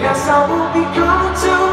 Yes, I will be coming to